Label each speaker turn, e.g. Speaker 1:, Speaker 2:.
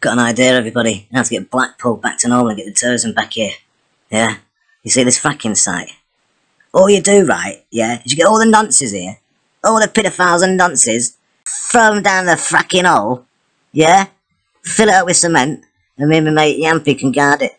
Speaker 1: Got an idea, everybody. How to get Blackpool back to normal and get the tourism back here. Yeah? You see this fracking site? All you do, right, yeah, is you get all the nonces here, all the pedophiles and nonces, throw them down the fracking hole, yeah? Fill it up with cement, and me and my mate Yampy can guard it.